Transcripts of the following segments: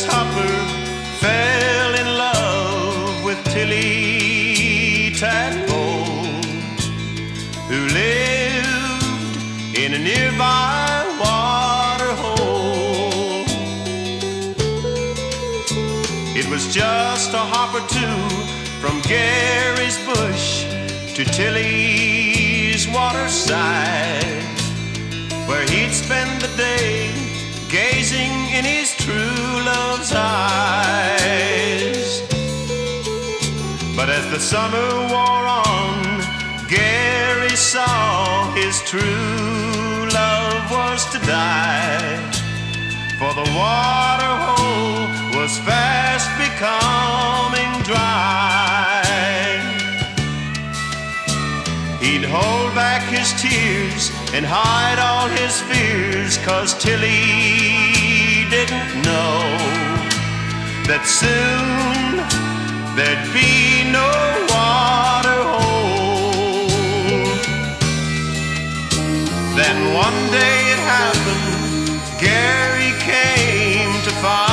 grasshopper fell in love with Tillie Tadpole, who lived in a nearby water hole. It was just a hop or two from Gary's bush to Tillie's waterside, where he'd spend the day gazing in his true love's eyes. But as the summer wore on, Gary saw his true love was to die. For the water hole was fast becoming dry. He'd hold back his tears and hide all his fears, cause Tillie didn't know that soon there'd be no water hole. Then one day it happened, Gary came to find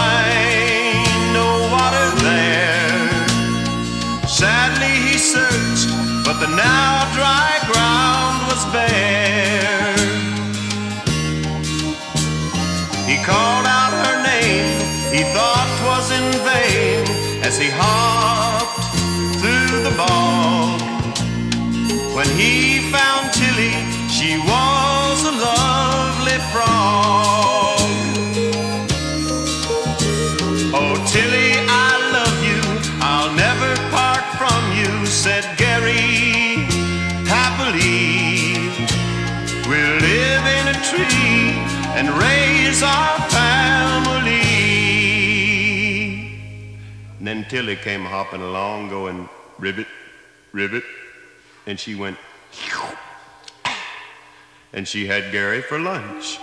was in vain as he hopped through the bog. When he found Tillie, she was a lovely frog. Oh, Tillie, I love you, I'll never part from you, said Gary happily. We'll live in a tree and raise our And then Tillie came hopping along, going ribbit, ribbit, and she went, and she had Gary for lunch.